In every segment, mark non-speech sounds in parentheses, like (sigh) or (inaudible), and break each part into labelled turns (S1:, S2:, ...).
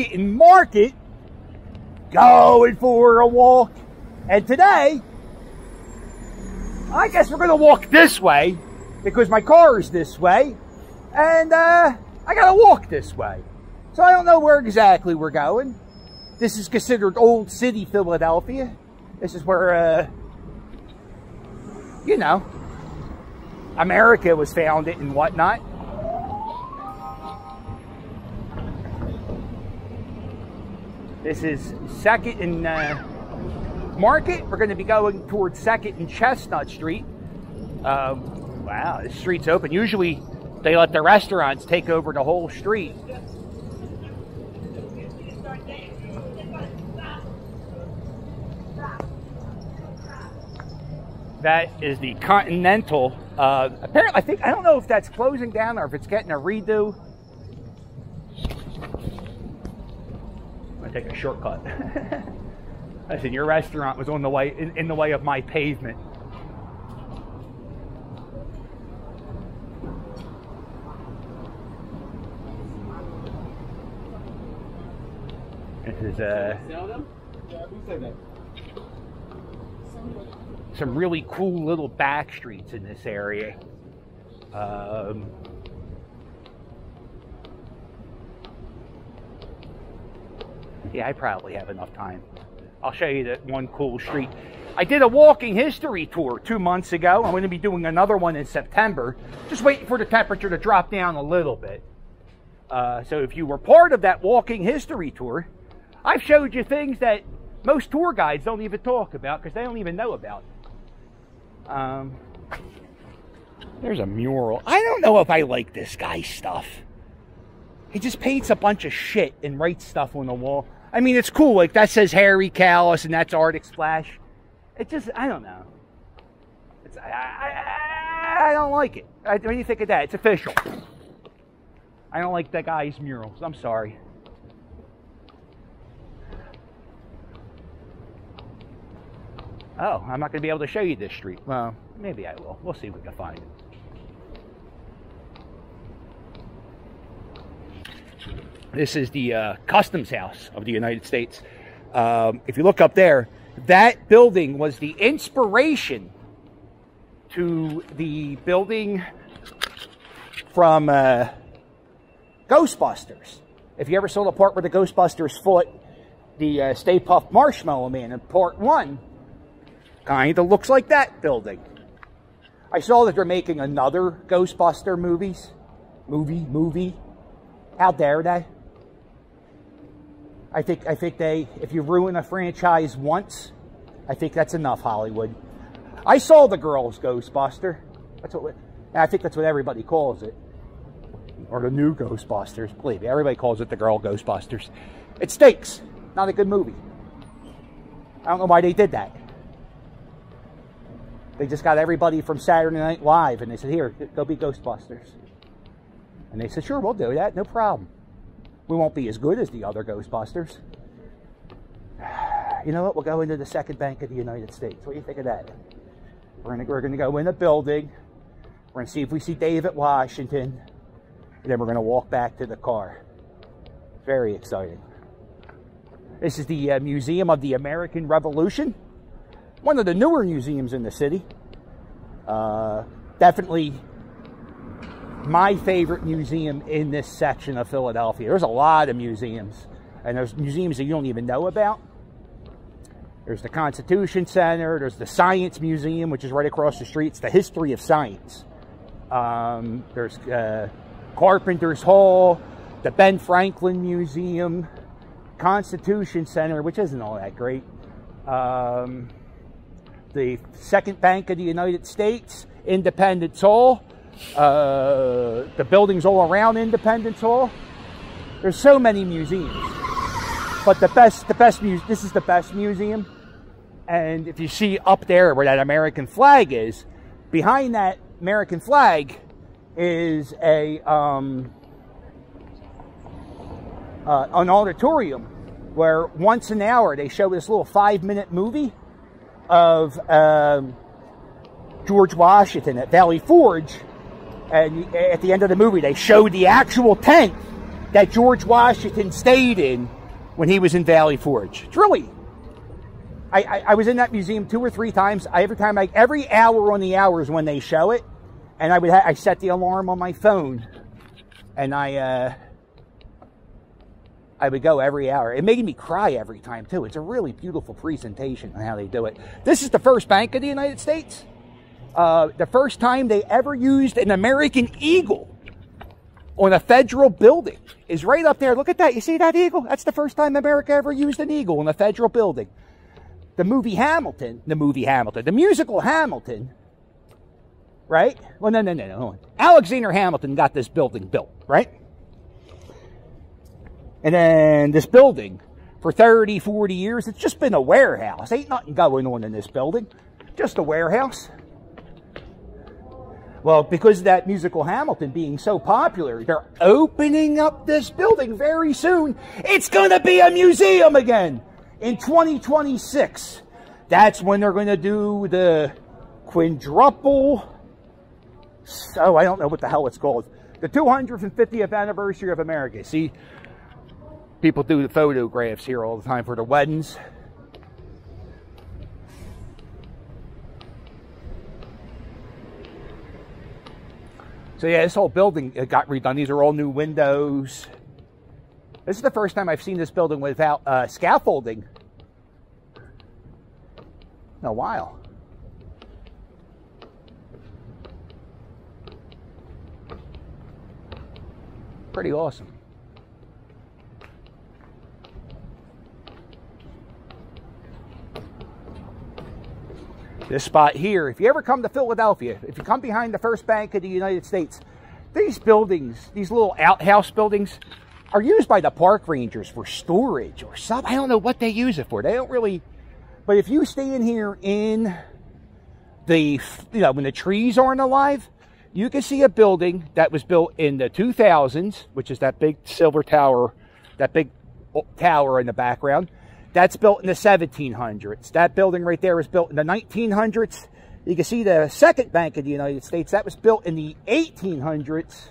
S1: Second and Market, going for a walk. And today, I guess we're going to walk this way because my car is this way. And uh, I got to walk this way. So I don't know where exactly we're going. This is considered Old City, Philadelphia. This is where, uh, you know, America was founded and whatnot. This is Second and uh, Market. We're going to be going towards Second and Chestnut Street. Um, wow, the street's open. Usually they let the restaurants take over the whole street. That is the Continental. Uh, apparently, I think I don't know if that's closing down or if it's getting a redo. Take a shortcut. (laughs) Listen, your restaurant was on the way in, in the way of my pavement. This is uh, some really cool little back streets in this area. Um, yeah, I probably have enough time. I'll show you that one cool street. I did a walking history tour two months ago. I'm going to be doing another one in September. Just waiting for the temperature to drop down a little bit. Uh, so if you were part of that walking history tour, I've showed you things that most tour guides don't even talk about because they don't even know about. Um, there's a mural. I don't know if I like this guy's stuff. He just paints a bunch of shit and writes stuff on the wall. I mean, it's cool. Like that says Harry Kalas and that's Arctic Splash. It just, I don't know. It's, I, I, I don't like it. I, what do you think of that? It's official. I don't like that guy's murals. I'm sorry. Oh, I'm not going to be able to show you this street. Well, maybe I will. We'll see if we can find it. This is the uh, Customs House of the United States. Um, if you look up there, that building was the inspiration to the building from uh, Ghostbusters. If you ever saw the part where the Ghostbusters fought the uh, Stay Puft Marshmallow Man in part one, kind of looks like that building. I saw that they're making another Ghostbuster movies. Movie, movie. How dare they? I think I think they if you ruin a franchise once, I think that's enough Hollywood. I saw the girls Ghostbuster. That's what I think that's what everybody calls it. Or the new Ghostbusters. Believe me, everybody calls it the girl Ghostbusters. It stinks. Not a good movie. I don't know why they did that. They just got everybody from Saturday Night Live and they said, here, go be Ghostbusters. And they said, sure, we'll do that. No problem. We won't be as good as the other Ghostbusters. (sighs) You know what? We'll go into the second bank of the United States. What do you think of that? We're gonna we're gonna go in a building. We're gonna see if we see David Washington, and then we're gonna walk back to the car. Very exciting. This is the uh, Museum of the American Revolution, one of the newer museums in the city. Uh, definitely my favorite museum in this section of Philadelphia. There's a lot of museums, and there's museums that you don't even know about. There's the Constitution Center. There's the Science Museum, which is right across the street. It's the history of science. Um, there's uh, Carpenter's Hall, the Ben Franklin Museum, Constitution Center, which isn't all that great. Um, the Second Bank of the United States, Independence Hall, uh, the buildings all around Independence Hall. There's so many museums, but the best, the best museum. This is the best museum, and if you see up there where that American flag is, behind that American flag is a um, uh, an auditorium where once an hour they show this little five minute movie of um, George Washington at Valley Forge. And at the end of the movie, they showed the actual tent that George Washington stayed in when he was in Valley Forge. It's really, I, I, I was in that museum two or three times. I, every time, I, every hour on the hours when they show it, and I would ha- I set the alarm on my phone, and I uh, I would go every hour. It made me cry every time too. It's a really beautiful presentation on how they do it. This is the first bank of the United States. Uh, the first time they ever used an American eagle on a federal building is right up there. Look at that. You see that eagle? That's the first time America ever used an eagle on a federal building. The movie Hamilton, the movie Hamilton, the musical Hamilton, right? Well, no, no, no, no. Alexander Hamilton got this building built, right? And then this building, for 30, 40 years, it's just been a warehouse. Ain't nothing going on in this building. Just a warehouse. Well, because that musical Hamilton being so popular, they're opening up this building very soon. It's going to be a museum again in 2026. That's when they're going to do the quadruple. Oh, I don't know what the hell it's called. The 250th anniversary of America. See, people do the photographs here all the time for the weddings. So yeah, this whole building got redone. These are all new windows. This is the first time I've seen this building without uh, scaffolding in a while. Pretty awesome. This spot here. If you ever come to Philadelphia, if you come behind the First Bank of the United States, these buildings, these little outhouse buildings, are used by the park rangers for storage or something. I don't know what they use it for. They don't really. But if you stay in here in the, you know, when the trees aren't alive, you can see a building that was built in the 2000s, which is that big silver tower, that big tower in the background. That's built in the 1700s. That building right there was built in the 1900s. You can see the second Bank of the United States. That was built in the 1800s.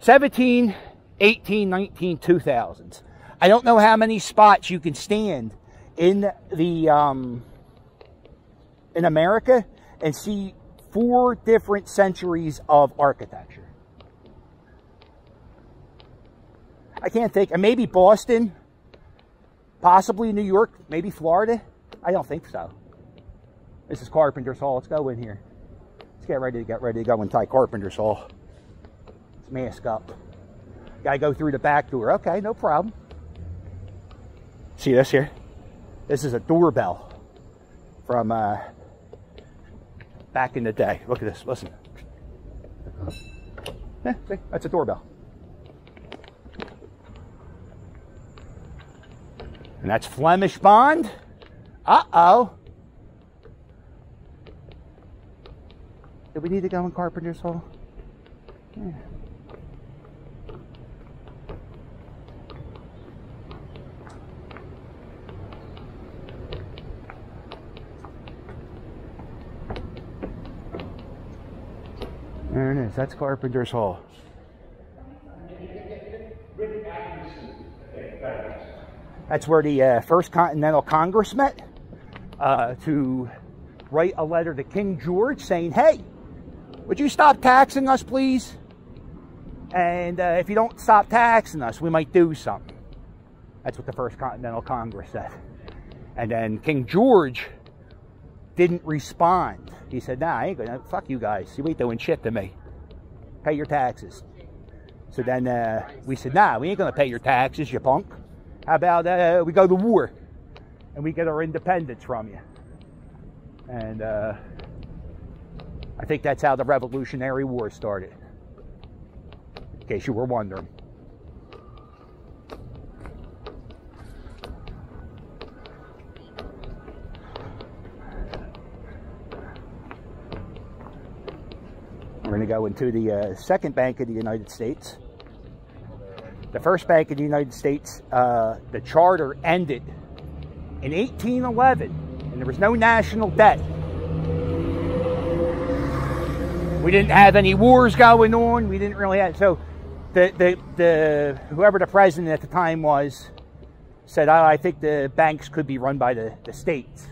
S1: 17, 18, 19, 2000s. I don't know how many spots you can stand in the um, in America and see four different centuries of architecture. I can't think, maybe Boston, Possibly New York, maybe Florida. I don't think so. This is Carpenter's Hall. Let's go in here. Let's get ready to get ready to go inside Carpenter's Hall. Let's mask up. Gotta go through the back door. Okay, no problem. See this here? This is a doorbell from uh, back in the day. Look at this. Listen. Yeah, see, that's a doorbell. And that's Flemish Bond. Uh-oh. Do we need to go in Carpenter's Hall? Yeah. There it is. That's Carpenter's Hall. That's where the uh, First Continental Congress met uh, to write a letter to King George saying, hey, would you stop taxing us, please? And uh, if you don't stop taxing us, we might do something. That's what the First Continental Congress said. And then King George didn't respond. He said, nah, I ain't gonna, fuck you guys. You ain't doing shit to me. Pay your taxes. So then uh, we said, nah, we ain't gonna pay your taxes, you punk. How about uh, we go to war and we get our independence from you? And uh, I think that's how the Revolutionary War started, in case you were wondering. We're going to go into the uh, second bank of the United States. The first bank in the United States, uh, the charter ended in 1811, and there was no national debt. We didn't have any wars going on. We didn't really have so the, the, the, whoever the president at the time was said, oh, I think the banks could be run by the, the states.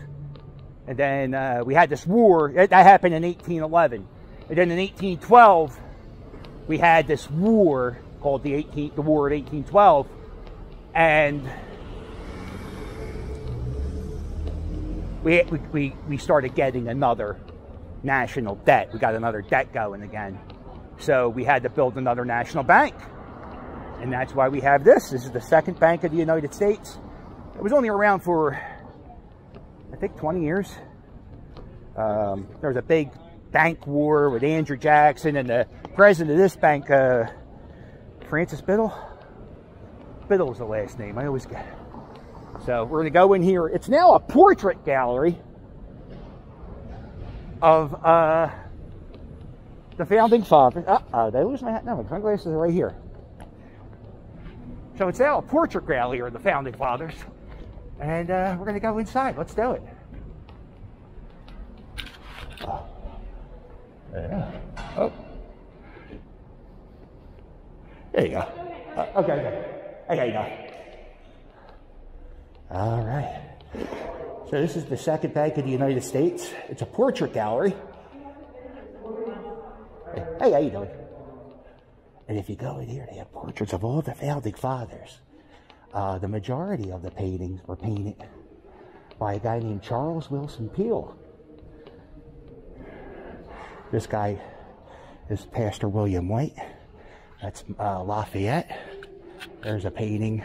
S1: And then uh, we had this war, that happened in 1811. And then in 1812, we had this war called the 18, the War of 1812. And we, we, we started getting another national debt. We got another debt going again. So we had to build another national bank. And that's why we have this. This is the second bank of the United States. It was only around for, I think, 20 years. Um, there was a big bank war with Andrew Jackson and the president of this bank, uh, Francis Biddle. Biddle was the last name. I always get. So we're going to go in here. It's now a portrait gallery of uh, the founding fathers. Uh-oh, did I lose my hat? No, my sunglasses are right here. So it's now a portrait gallery of the founding fathers. And uh, we're going to go inside. Let's do it. Oh. Yeah. Oh. There you go. Uh, okay, okay. Okay, you go. All right. So this is the second bank of the United States. It's a portrait gallery. Hey, how you doing? And if you go in here, they have portraits of all the founding fathers. Uh, the majority of the paintings were painted by a guy named Charles Willson Peale. This guy is Pastor William White. That's uh, Lafayette. There's a painting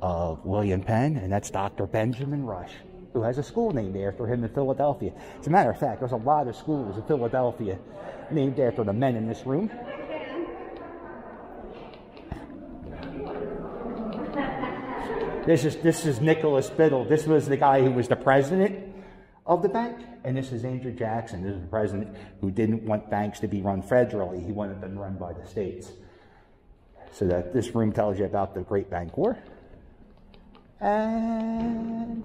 S1: of William Penn, and that's Dr. Benjamin Rush, who has a school named after him in Philadelphia. As a matter of fact, there's a lot of schools in Philadelphia named after the men in this room. This is this is Nicholas Biddle. This was the guy who was the president of the bank, and this is Andrew Jackson. This is the president who didn't want banks to be run federally. He wanted them run by the states. So that this room tells you about the Great Bank War. And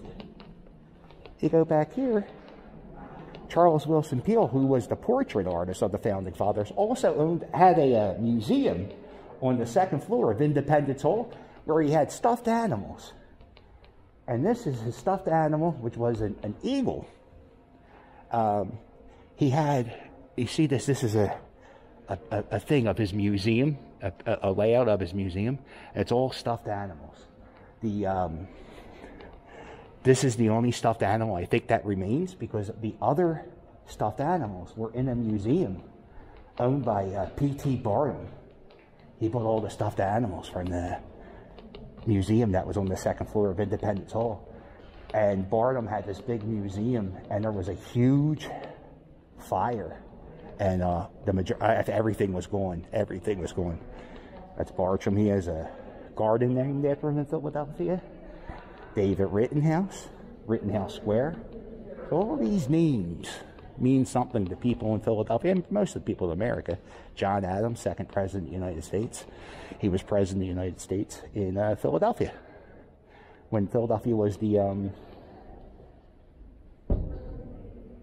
S1: you go back here, Charles Willson Peale, who was the portrait artist of the Founding Fathers, also owned had a uh, museum on the second floor of Independence Hall where he had stuffed animals. And this is his stuffed animal, which was an, an eagle. Um, he had, you see this, this is a, a, a thing of his museum, a, a layout of his museum. It's all stuffed animals the um, this is the only stuffed animal I think that remains because the other stuffed animals were in a museum owned by uh, P.T. Barnum. He bought all the stuffed animals from the museum that was on the second floor of Independence Hall. And Barnum had this big museum, and there was a huge fire, and uh, the major- everything was gone. Everything was gone. That's Bartram. He has a garden named after him in Philadelphia. David Rittenhouse, Rittenhouse Square. All these names mean something to people in Philadelphia and most of the people in America. John Adams, second president of the United States. He was president of the United States in uh, Philadelphia. When Philadelphia was the um,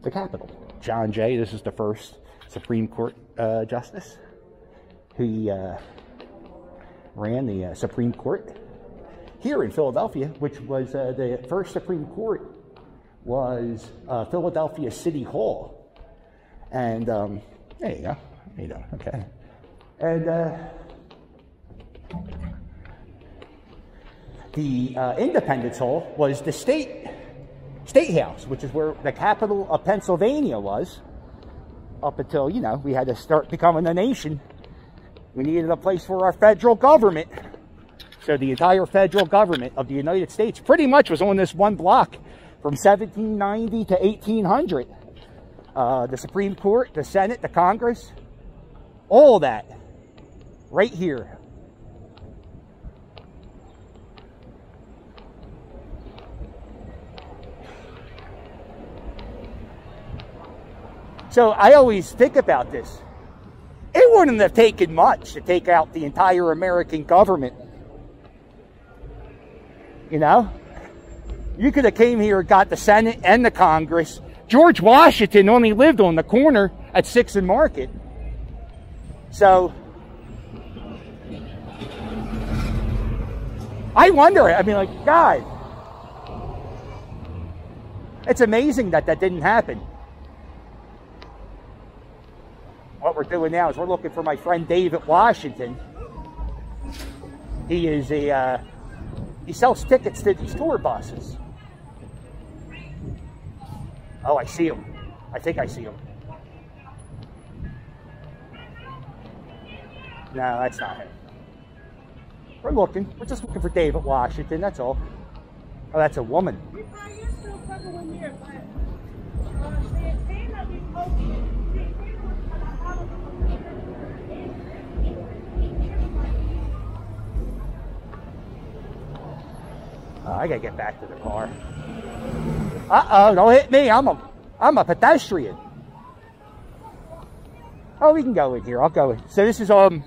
S1: the capital. John Jay, this is the first Supreme Court uh, justice. He uh, ran the uh, Supreme Court here in Philadelphia, which was uh, the first Supreme Court was uh, Philadelphia City Hall. And um, there you go. You know, okay. And uh, the uh, Independence Hall was the state state house, which is where the capital of Pennsylvania was, up until you know we had to start becoming a nation we needed a place for our federal government. So the entire federal government of the United States pretty much was on this one block from 1790 to 1800. Uh, the Supreme Court, the Senate, the Congress, all that right here. So I always think about this. It wouldn't have taken much to take out the entire American government. You know? You could have came here, and got the Senate and the Congress. George Washington only lived on the corner at 6th and Market. So, I wonder. I mean, like, God, it's amazing that that didn't happen. What we're doing now is we're looking for my friend David Washington. He is a uh, he sells tickets to these tour buses. Oh, I see him. I think I see him. No, that's not him. We're looking. We're just looking for David Washington. That's all. Oh, that's a woman. Oh, I gotta get back to the car. Uh-oh, don't hit me. I'm a I'm a pedestrian. Oh, we can go in here. I'll go in. So this is um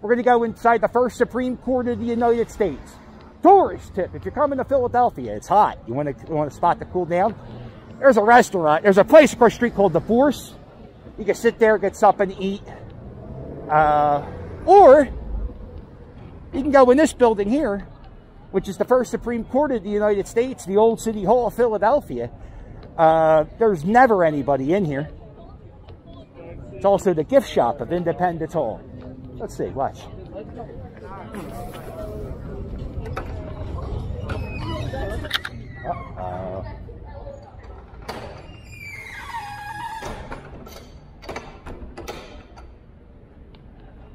S1: we're gonna go inside the first Supreme Court of the United States. Tourist tip, if you're coming to Philadelphia, it's hot. You want to want a spot to cool down? There's a restaurant. There's a place across the street called The Bourse. You can sit there, get something to eat. Uh, or you can go in this building here, which is the first Supreme Court of the United States, the old City Hall of Philadelphia. Uh, there's never anybody in here. It's also the gift shop of Independence Hall. Let's see, watch. Uh-oh.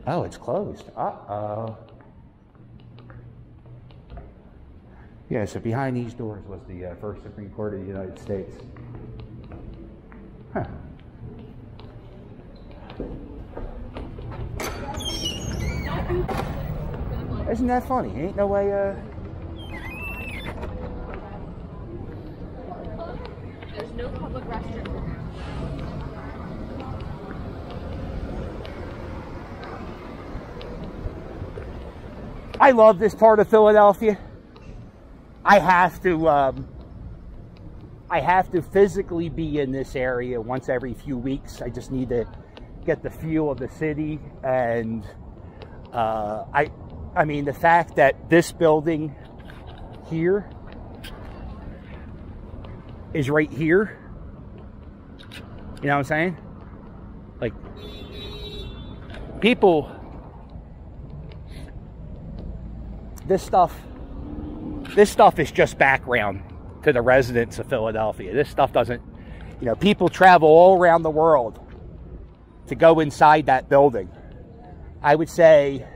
S1: Oh, it's closed. Uh-oh. Yeah, so behind these doors was the uh, first Supreme Court of the United States. Huh. Isn't that funny? Ain't no way, uh...
S2: There's no public restroom.
S1: I love this part of Philadelphia. I have to, um, I have to physically be in this area once every few weeks. I just need to get the feel of the city, and uh, I, I mean the fact that this building here is right here. You know what I'm saying? Like people this stuff this stuff is just background to the residents of Philadelphia. This stuff doesn't, you know, people travel all around the world to go inside that building. I would say,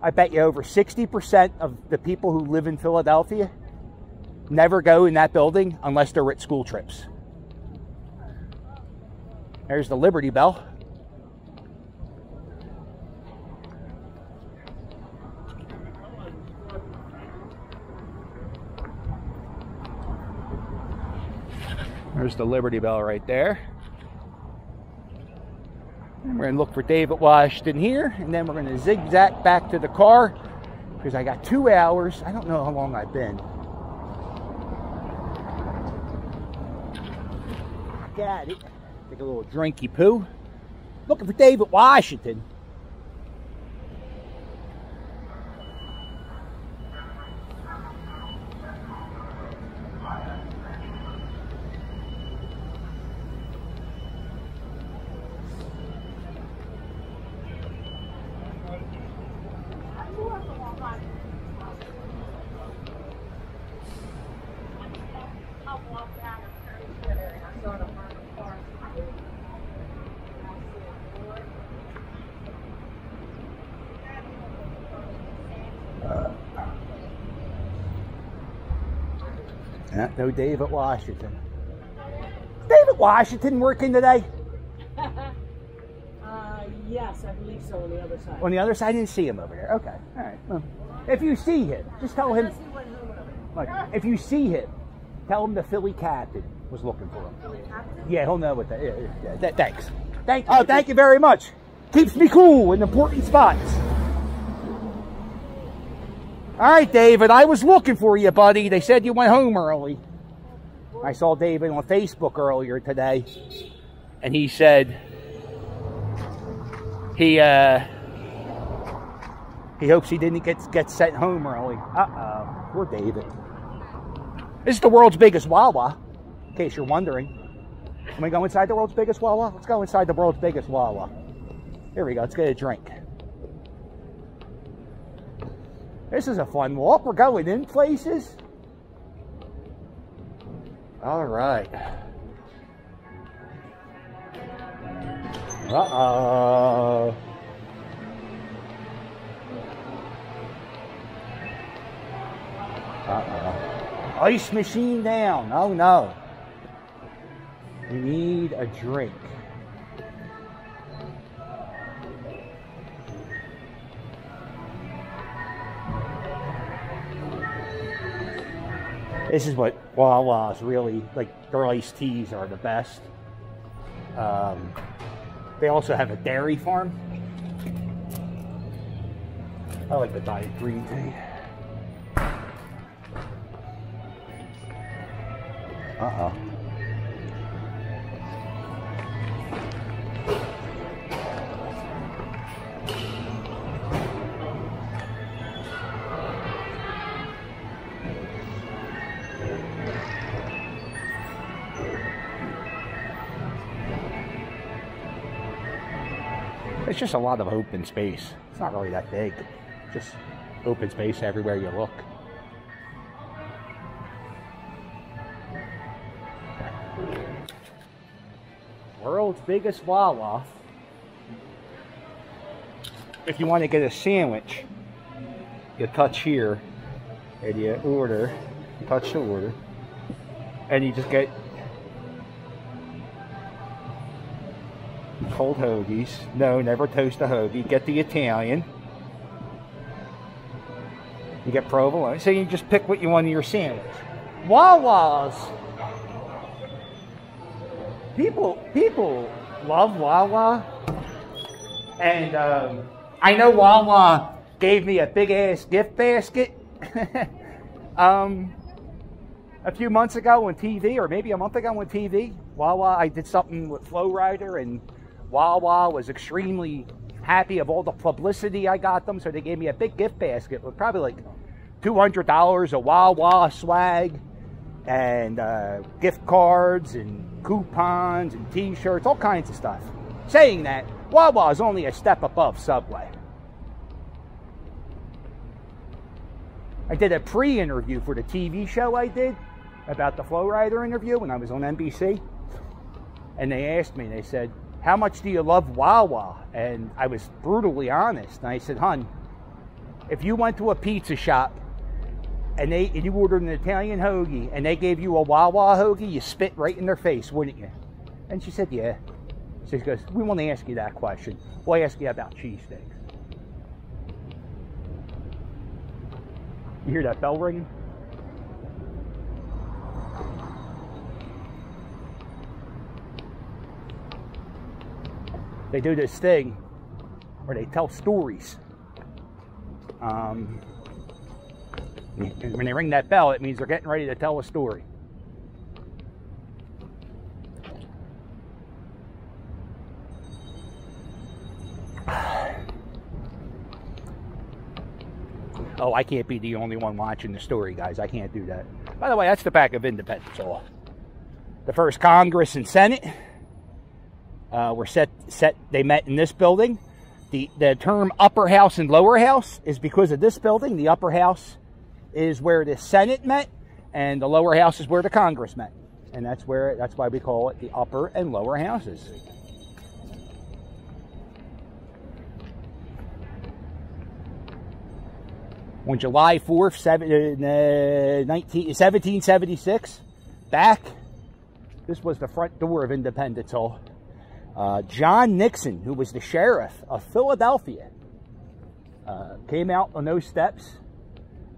S1: I bet you over 60% of the people who live in Philadelphia never go in that building unless they're at school trips. There's the Liberty Bell. There's the Liberty Bell right there. And we're to look for David Washington here, and then we're to zigzag back to the car because I got two hours. I don't know how long I've been. Got it. Take a little drinky poo. Looking for David Washington. Yeah, no David Washington. David Washington working today? (laughs)
S3: Uh, yes, I believe so on the other side.
S1: On the other side, I didn't see him over there. Okay, all right. Well, if you see him, just tell him.
S3: Yes, he went home early.
S1: Look, if you see him, tell him the Philly captain was looking for him. Yeah, he'll know what that. Yeah, yeah, yeah. Th- thanks. Thank. Oh, thank you very much. Keeps me cool in important spots. All right, David. I was looking for you, buddy. They said you went home early. I saw David on Facebook earlier today, and he said he uh, He hopes he didn't get get sent home early. Uh-oh. Poor David. This is the world's biggest Wawa, in case you're wondering. Can we go inside the world's biggest Wawa? Let's go inside the world's biggest Wawa. Here we go. Let's get a drink. This is a fun walk. We're going in places. All right. Uh-oh. Uh-oh. Ice machine down. Oh, no. We need a drink. This is what Wawa's really like. Their iced teas are the best. Um, they also have a dairy farm. I like the diet green tea. Uh oh. Just a lot of open space. It's not really that big. Just open space everywhere you look. World's biggest Wawa. If you want to get a sandwich, you touch here and you order, you touch the order, and you just get cold hoagies. No, never toast a hoagie. Get the Italian. You get provolone. So you just pick what you want in your sandwich. Wawa's. People, people love Wawa. And um, I know Wawa gave me a big ass gift basket. (laughs) um, a few months ago on TV, or maybe a month ago on TV, Wawa, I did something with Flow Rider, and Wawa was extremely happy of all the publicity I got them, so they gave me a big gift basket with probably like $200 of Wawa swag and uh, gift cards and coupons and t-shirts, all kinds of stuff. Saying that, Wawa is only a step above Subway. I did a pre-interview for the TV show I did about the Flow Rider interview when I was on NBC. And they asked me, they said, how much do you love Wawa? And I was brutally honest. And I said, hun, if you went to a pizza shop and they and you ordered an Italian hoagie and they gave you a Wawa hoagie, you spit right in their face, wouldn't you? And she said, yeah. She goes, we won't ask you that question. We'll ask you about cheesesteaks. You hear that bell ringing? They do this thing where they tell stories. Um, when they ring that bell, it means they're getting ready to tell a story. (sighs) Oh, I can't be the only one watching the story, guys. I can't do that. By the way, that's the back of Independence Hall. The first Congress and Senate uh, were set, set, they met in this building. The, the term upper house and lower house is because of this building. The upper house is where the Senate met, and the lower house is where the Congress met. And that's where, that's why we call it the upper and lower houses. on July 4th, seven, uh, 19, 1776, back, this was the front door of Independence Hall. Uh, John Nixon, who was the sheriff of Philadelphia, uh, came out on those steps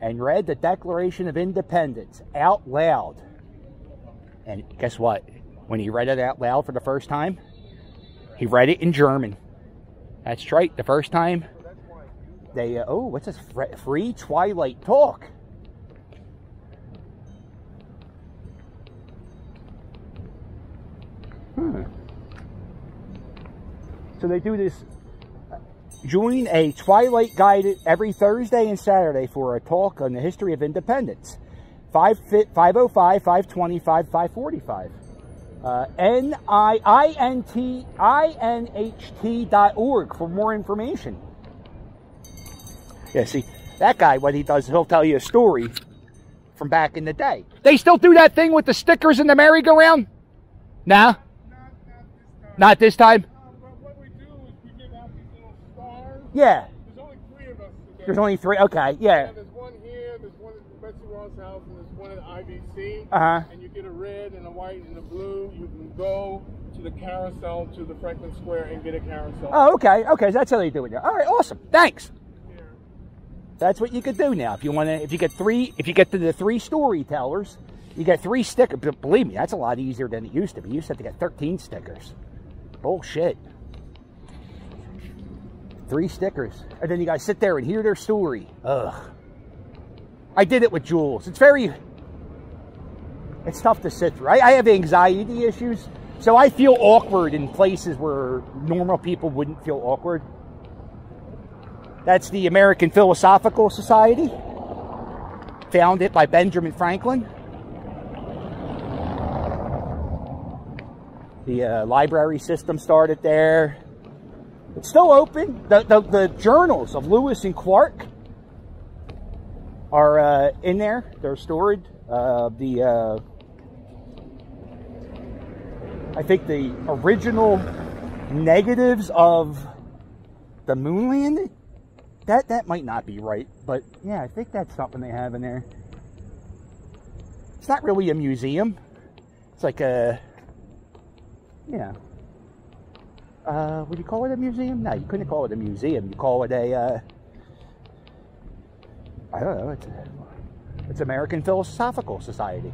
S1: and read the Declaration of Independence out loud. And guess what? When he read it out loud for the first time, he read it in German. That's right, the first time they, uh, oh, what's this? Free Twilight Talk. Hmm. So they do this. Join a Twilight guided every Thursday and Saturday for a talk on the history of independence. 505 525 545. Uh, N-I-I-N-T-I-N-H-T dot org for more information. Yeah, see, that guy, what he does, he'll tell you a story from back in the day. They still do that thing with the stickers and the merry-go-round? Nah? Not this time?
S4: Um, but what we do is we give out these little stars.
S1: Yeah.
S4: There's only three of us today.
S1: There's only three. Okay, yeah.
S4: Yeah, there's one here, there's one at Betsy Ross house, and there's one at IVC.
S1: Uh-huh.
S4: And you get a red and a white and a blue. You can go to the carousel to the Franklin Square and get a carousel.
S1: Oh, okay. Okay, so that's how they do it now. All right, awesome. Thanks. That's what you could do now. If you want to, if you get three, if you get to the three storytellers, you get three stickers. Believe me, that's a lot easier than it used to be. You used to have to get 13 stickers. Bullshit. Three stickers. And then you guys sit there and hear their story. Ugh. I did it with Jules. It's very, it's tough to sit through. I, I have anxiety issues, so I feel awkward in places where normal people wouldn't feel awkward. That's the American Philosophical Society, founded by Benjamin Franklin. The uh, library system started there. It's still open. The, the, the journals of Lewis and Clark are uh, in there. They're stored. Uh, the uh, I think the original negatives of the moon landing. That that might not be right, but yeah, I think that's something they have in there. It's not really a museum. It's like a yeah. Uh, would you call it a museum? No, you couldn't call it a museum. You call it a uh, I don't know. It's it's American Philosophical Society.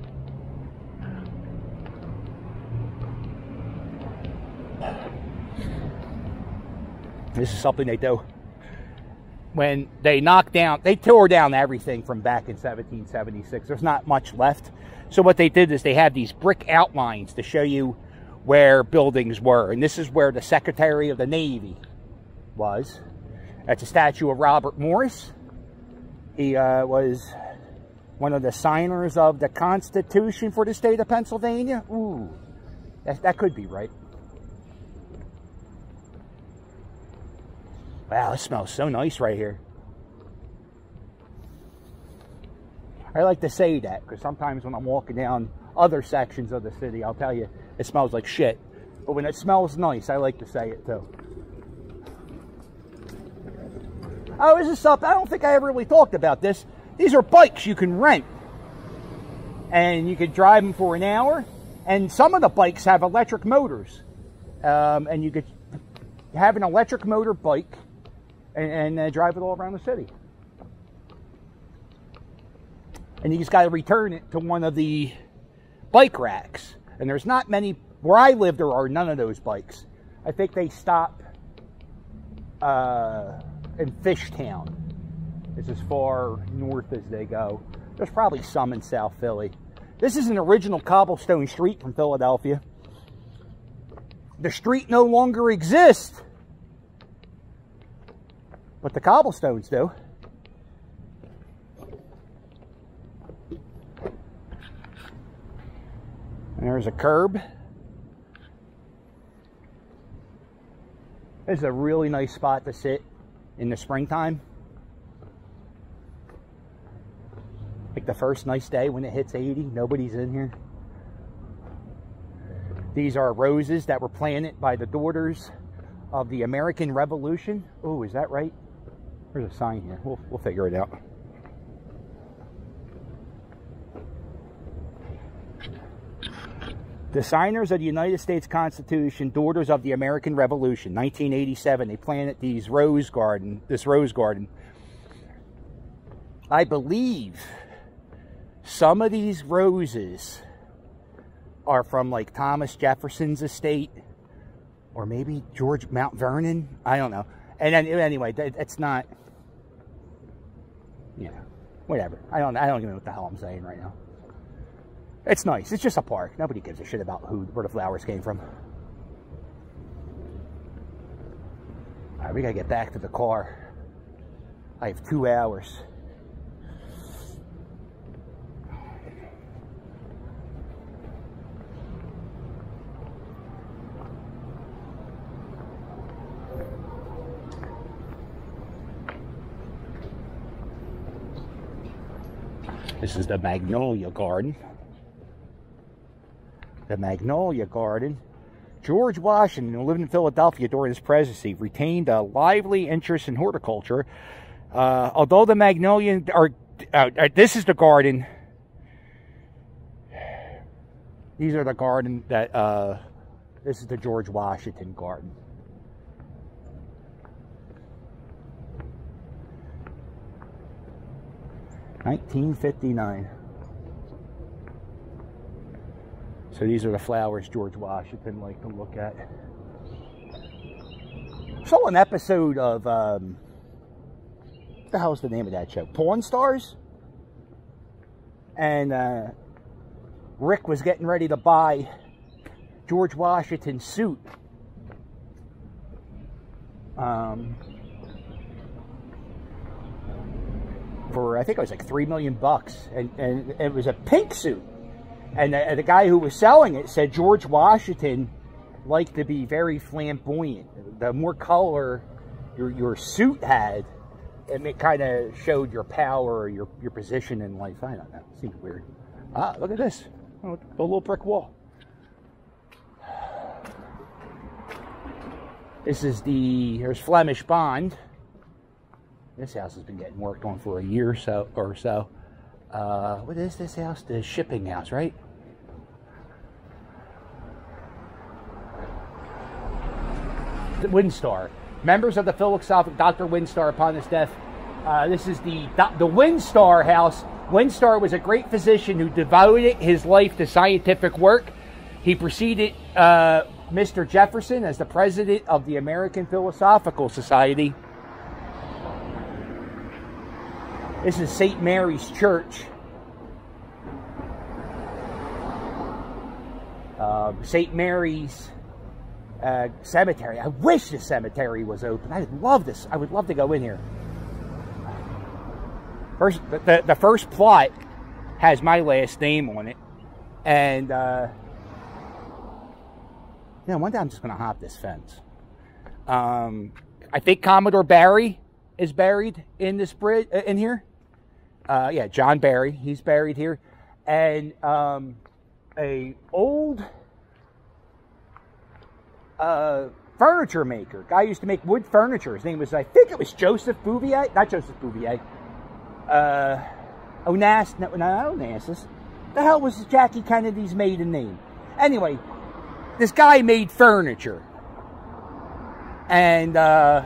S1: This is something they do. When they knocked down, they tore down everything from back in 1776. There's not much left. So what they did is they had these brick outlines to show you where buildings were. And this is where the Secretary of the Navy was. That's a statue of Robert Morris. He uh, was one of the signers of the Constitution for the state of Pennsylvania. Ooh, that, that could be right. Wow, it smells so nice right here. I like to say that because sometimes when I'm walking down other sections of the city, I'll tell you it smells like shit. But when it smells nice, I like to say it too. Oh, is this is something, I don't think I ever really talked about this. These are bikes you can rent. And you can drive them for an hour. And some of the bikes have electric motors. Um, and you could have an electric motor bike and, and uh, drive it all around the city. And you just got to return it to one of the bike racks. And there's not many, where I live, there are none of those bikes. I think they stop uh, in Fishtown. It's as far north as they go. There's probably some in South Philly. This is an original cobblestone street from Philadelphia. The street no longer exists, but the cobblestones do. There's a curb. This is a really nice spot to sit in the springtime. Like the first nice day when it hits 80, nobody's in here. These are roses that were planted by the daughters of the American Revolution. Oh, is that right? There's a sign here. We'll, we'll figure it out. The signers of the United States Constitution, daughters of the American Revolution, 1987. They planted these rose garden, this rose garden. I believe some of these roses are from like Thomas Jefferson's estate or maybe George Mount Vernon. I don't know. And then anyway, it's not. You know, whatever. I don't. I don't even know what the hell I'm saying right now. It's nice. It's just a park. Nobody gives a shit about who where the flowers came from. All right, we gotta get back to the car. I have two hours. This is the Magnolia Garden. The Magnolia Garden. George Washington, who lived in Philadelphia during his presidency, retained a lively interest in horticulture. Uh, although the Magnolia, or uh, uh, this is the garden. These are the garden that, uh, this is the George Washington garden. Nineteen fifty nine. So these are the flowers George Washington liked to look at. Saw an episode of um, what the hell's the name of that show? Pawn Stars. And uh, Rick was getting ready to buy George Washington's suit. Um, for I think it was like three million bucks, and, and it was a pink suit. And the, the, guy who was selling it said George Washington liked to be very flamboyant. The more color your, your suit had, it kind of showed your power, your your position in life. I don't know. It seems weird. Ah, look at this. Oh, the little brick wall. This is the, here's Flemish Bond. This house has been getting worked on for a year or so. Or so. Uh, what is this house? The Shippen house, right? The Wistar. Members of the Philosophic Dr. Wistar upon his death. Uh, this is the the Wistar house. Wistar was a great physician who devoted his life to scientific work. He preceded uh, Mr. Jefferson as the president of the American Philosophical Society. This is St. Mary's Church. Uh, St. Mary's uh, Cemetery. I wish the cemetery was open. I would love this. I would love to go in here. First, the, the first plot has my last name on it. And, uh, yeah, one day I'm just going to hop this fence. Um, I think Commodore Barry is buried in this bridge, in here. Uh, yeah, John Barry, he's buried here. And, um, a old, uh, furniture maker. Guy used to make wood furniture. His name was, I think it was Joseph Bouvier. Not Joseph Bouvier uh, Onas, no, not Onassis. The hell was Jackie Kennedy's maiden name? Anyway, this guy made furniture. And, uh,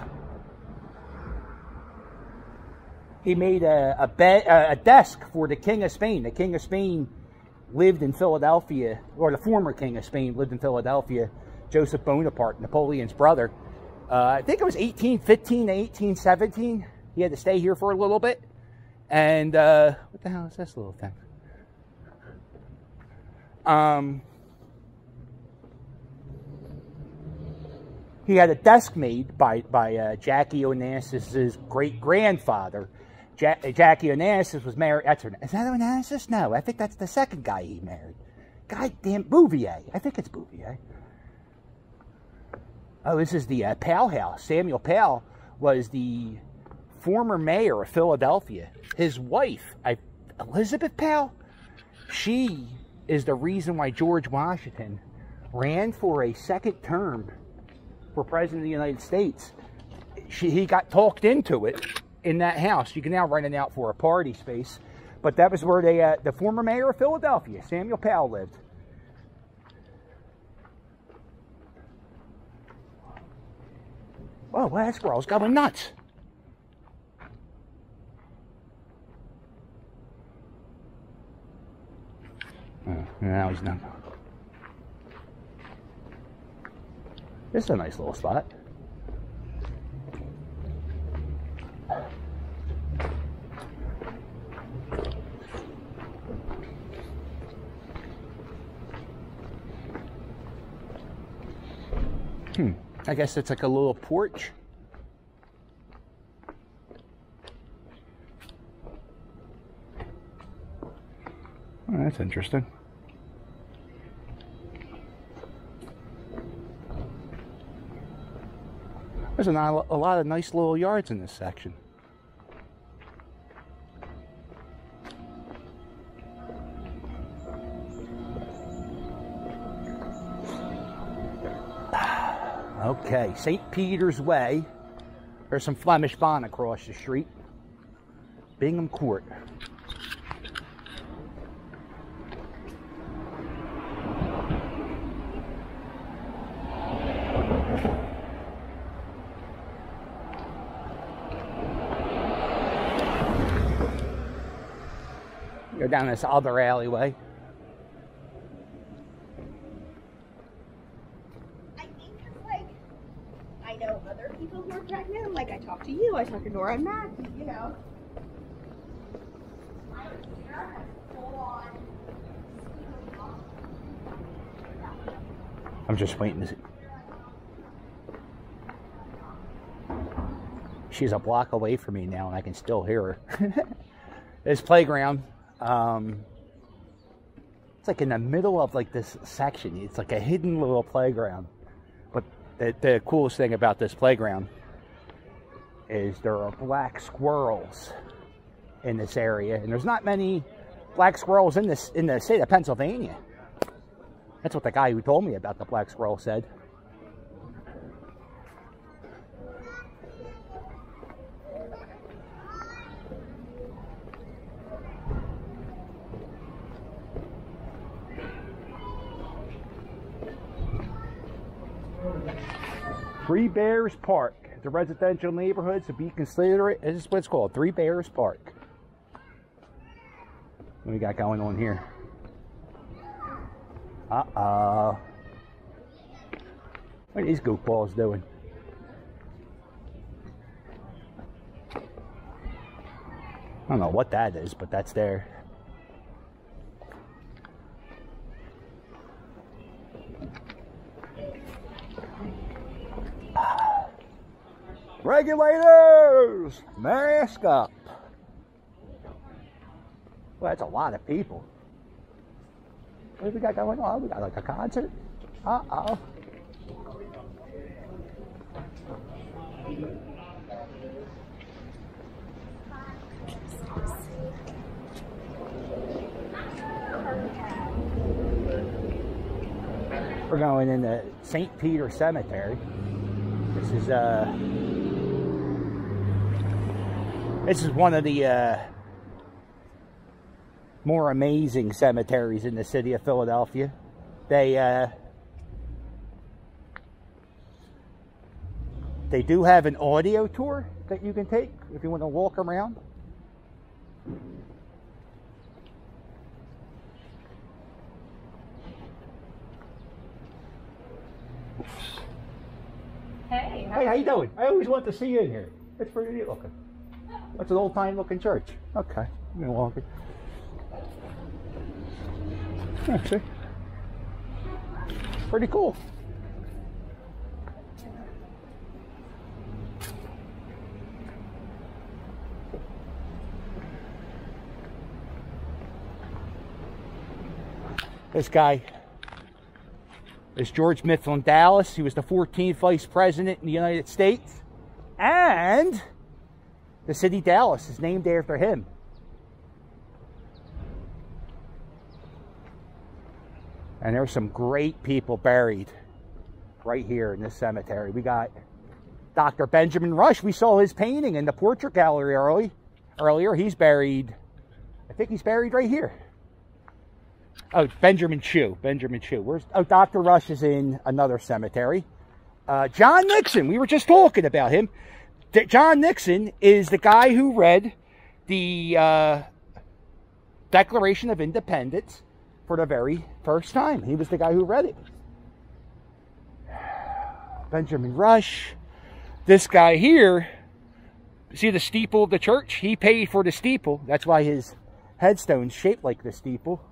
S1: he made a, a, bed, a desk for the King of Spain. The King of Spain lived in Philadelphia, or the former King of Spain lived in Philadelphia. Joseph Bonaparte, Napoleon's brother. Uh, I think it was 1815 to 1817. He had to stay here for a little bit. And uh, what the hell is this little thing? Um, he had a desk made by by uh, Jackie Onassis's great grandfather. Ja Jackie Onassis was married. That's her. Is that Onassis? No, I think that's the second guy he married. God damn, Bouvier. I think it's Bouvier. Oh, this is the uh, Pale House. Samuel Powell was the former mayor of Philadelphia, his wife, I, Elizabeth Powell, she is the reason why George Washington ran for a second term for president of the United States. She, he got talked into it in that house. You can now rent it out for a party space. But that was where they, uh, the former mayor of Philadelphia, Samuel Powell, lived. Oh, that squirrel's going nuts. Oh, now he's done. This is a nice little spot. I guess it's like a little porch. Oh, that's interesting. There's a lot of nice little yards in this section. Okay, St. Peter's Way. There's some Flemish Bond across the street. Bingham Court. Go down this other alleyway.
S2: I think it's like I know other people who are pregnant. Like I talk to you, know.
S1: I'm just waiting to see. She's a block away from me now, and I can still hear her. (laughs) this playground, um, it's like in the middle of like this section. It's like a hidden little playground. But the, the coolest thing about this playground is there are black squirrels in this area, and there's not many black squirrels in this in the state of Pennsylvania. That's what the guy who told me about the black squirrel said. Three Bears Park. A residential neighborhood, so be considerate. This is what it's called, Three Bears Park. What we got going on here? Uh-oh. What are these goofballs doing? I don't know what that is, but that's there. Regulators! Mask up! Well, that's a lot of people. What do we got going on? We got like a concert? Uh oh. We're going into St. Peter Cemetery. This is uh this is one of the uh more amazing cemeteries in the city of Philadelphia. They uh, they do have an audio tour that you can take if you want to walk around.
S2: Hey.
S1: Hey, how you doing? I always want to see you in here. It's pretty neat looking. That's an old time looking church. Okay, it. Yeah, see? Pretty cool. This guy is George Mifflin Dallas. He was the 14th vice president in the United States. And the city Dallas is named after him. And there's some great people buried right here in this cemetery. We got Dr. Benjamin Rush. We saw his painting in the portrait gallery early, earlier. He's buried, I think he's buried right here. Oh, Benjamin Chew. Benjamin Chew. Where's, oh, Dr. Rush is in another cemetery. Uh, John Nixon. We were just talking about him. John Nixon is the guy who read the uh, Declaration of Independence for the very first time. He was the guy who read it. Benjamin Rush. This guy here, see the steeple of the church? He paid for the steeple. That's why his headstone's shaped like the steeple.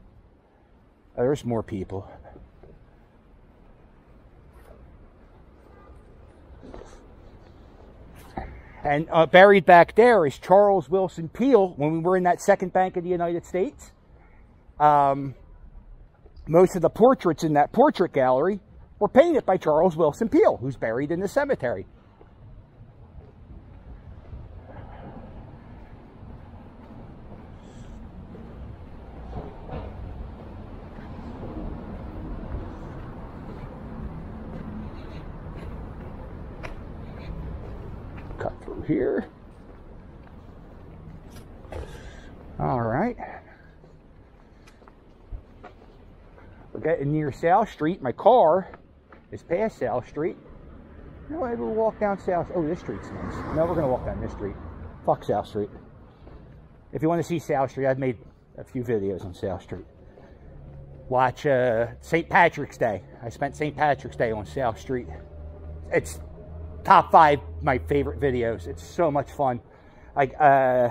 S1: There's more people. And uh, buried back there is Charles Willson Peale when we were in that second bank of the United States. Um, most of the portraits in that portrait gallery were painted by Charles Willson Peale, who's buried in the cemetery. Cut through here. All right. We're getting near South Street. My car is past South Street. No, maybe we'll walk down South. Oh, this street's nice. No, we're gonna walk down this street. Fuck South Street. If you want to see South Street, I've made a few videos on South Street. Watch uh, St. Patrick's Day. I spent St. Patrick's Day on South Street. It's top five my favorite videos. It's so much fun. Like, uh,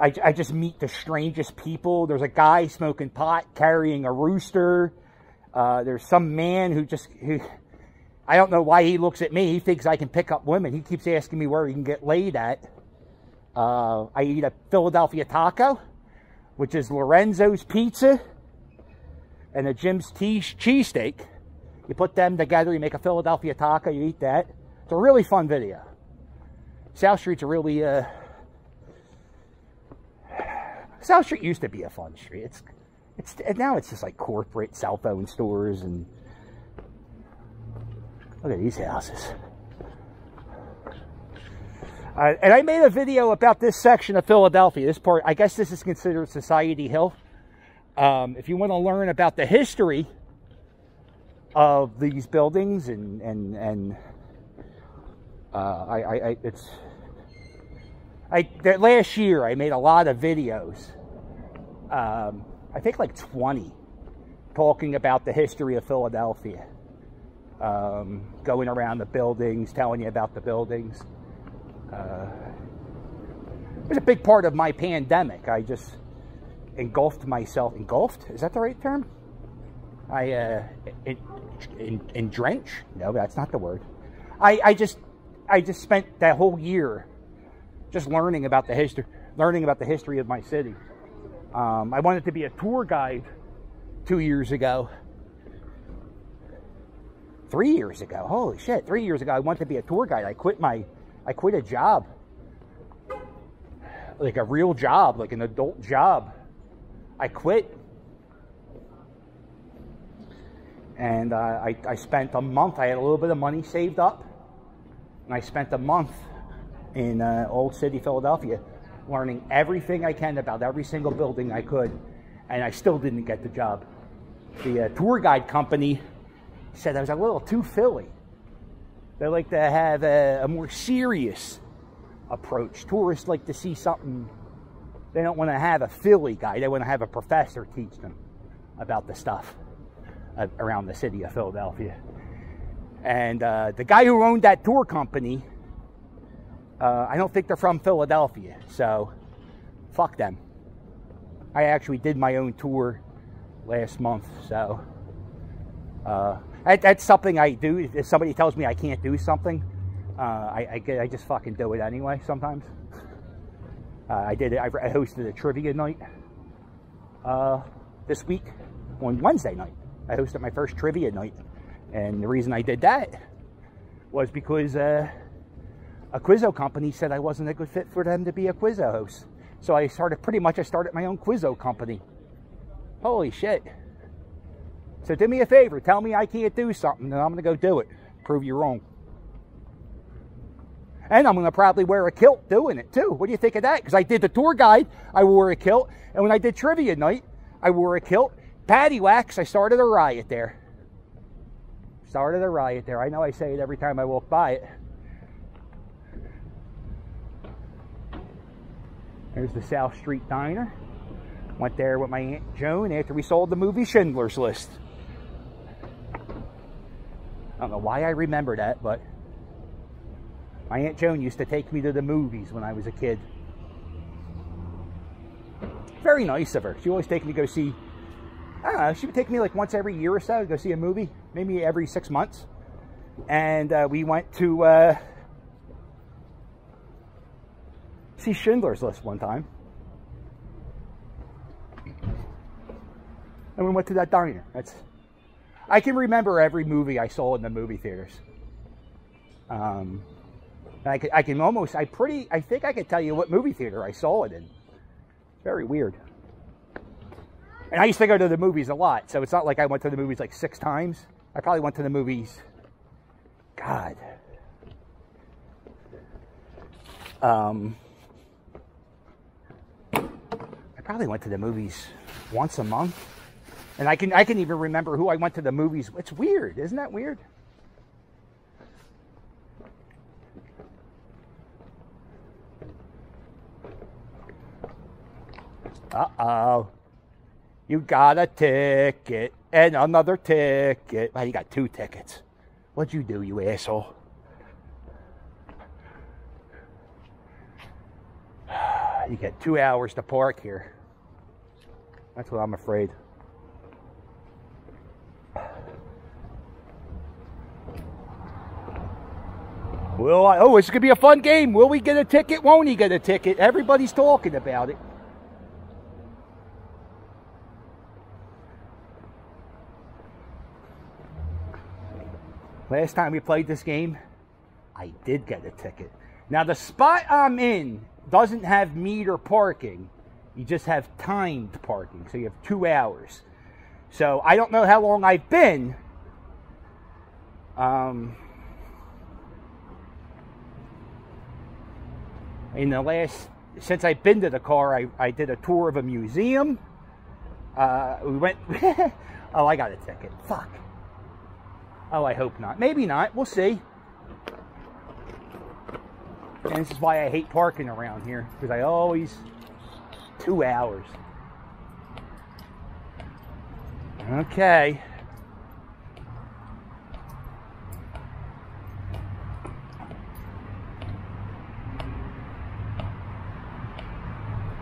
S1: I, I just meet the strangest people. There's a guy smoking pot carrying a rooster. Uh, there's some man who just, who, I don't know why he looks at me. He thinks I can pick up women. He keeps asking me where he can get laid at. Uh, I eat a Philadelphia taco, which is Lorenzo's pizza and a Jim's cheese cheesesteak. You put them together, you make a Philadelphia taco, you eat that. It's a really fun video. South Street's a really, uh, South Street used to be a fun street. It's, it's, now it's just like corporate cell phone stores and look at these houses. Uh, and I made a video about this section of Philadelphia. This part, I guess this is considered Society Hill. Um, if you want to learn about the history of these buildings and and and uh, I, I, I it's I that last year I made a lot of videos. Um, I think like 20 talking about the history of Philadelphia. Um, going around the buildings, telling you about the buildings. Uh, it was a big part of my pandemic. I just engulfed myself. Engulfed? Is that the right term? I, uh, in, in, in drench? No, that's not the word. I, I just, I just spent that whole year just learning about the history, learning about the history of my city. Um, I wanted to be a tour guide two years ago. Three years ago. Holy shit. Three years ago, I wanted to be a tour guide. I quit my, I quit a job. Like a real job, like an adult job. I quit. And uh, I, I spent a month, I had a little bit of money saved up. And I spent a month in uh, Old City, Philadelphia, learning everything I can about every single building I could. And I still didn't get the job. The uh, tour guide company said I was a little too Philly. They like to have a, a more serious approach. Tourists like to see something. They don't want to have a Philly guy. They want to have a professor teach them about the stuff uh, around the city of Philadelphia. And uh, the guy who owned that tour company, uh, I don't think they're from Philadelphia. So, fuck them. I actually did my own tour last month. So, uh, that, that's something I do. If somebody tells me I can't do something, uh, I, I, I, just fucking do it anyway sometimes. I did it. I, hosted a trivia night this week on Wednesday night. I hosted my first trivia night. And the reason I did that was because uh, a Quizzo company said I wasn't a good fit for them to be a Quizzo host. So I started, pretty much I started my own Quizzo company. Holy shit. So do me a favor, tell me I can't do something, and I'm going to go do it. Prove you wrong. And I'm going to probably wear a kilt doing it too. What do you think of that? Because I did the tour guide, I wore a kilt. And when I did trivia night, I wore a kilt. Wax, I started a riot there. Started a riot there. I know I say it every time I walk by it. There's the South Street Diner. Went there with my Aunt Joan after we sold the movie Schindler's List. I don't know why I remember that, but my Aunt Joan used to take me to the movies when I was a kid. Very nice of her. She always take me to go see, I don't know, she would take me like once every year or so to go see a movie, maybe every six months. And uh, we went to uh, see Schindler's List one time. and we went to that diner. That's I can remember every movie I saw in the movie theaters. Um, I can, I can almost, I pretty, I think I could tell you what movie theater I saw it in. Very weird. And I used to go to the movies a lot, so it's not like I went to the movies like six times. I probably went to the movies, God. Um, I probably went to the movies once a month. And I can I can even remember who I went to the movies. It's weird, isn't that weird? Uh-oh. You got a ticket and another ticket. Well, you got two tickets. What'd you do, you asshole? (sighs) You get two hours to park here. That's what I'm afraid. Will I, oh, it's going to be a fun game. Will we get a ticket? Won't he get a ticket? Everybody's talking about it. Last time we played this game, I did get a ticket. Now, the spot I'm in doesn't have meter parking. You just have timed parking. So you have two hours. So I don't know how long I've been. Um, in the last, since I've been to the car, I, I did a tour of a museum. Uh, we went, (laughs) oh, I got a ticket. Fuck. Oh, I hope not. Maybe not. We'll see. And this is why I hate parking around here because I always two hours. Okay.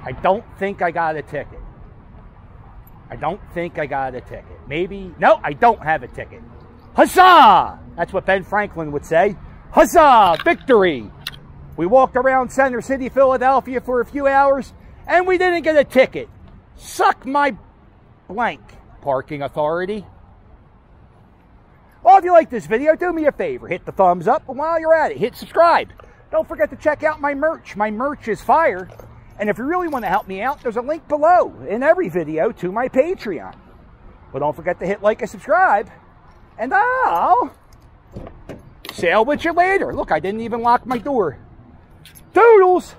S1: I don't think I got a ticket. I don't think I got a ticket. Maybe, no, I don't have a ticket. Huzzah! That's what Ben Franklin would say. Huzzah! Victory! We walked around Center City, Philadelphia for a few hours and we didn't get a ticket. Suck my blank, parking authority. Well, if you like this video, do me a favor. Hit the thumbs up, and while you're at it, hit subscribe. Don't forget to check out my merch. My merch is fire. And if you really want to help me out, there's a link below in every video to my Patreon. But don't forget to hit like and subscribe. And I'll sail with you later. Look, I didn't even lock my door. Doodles!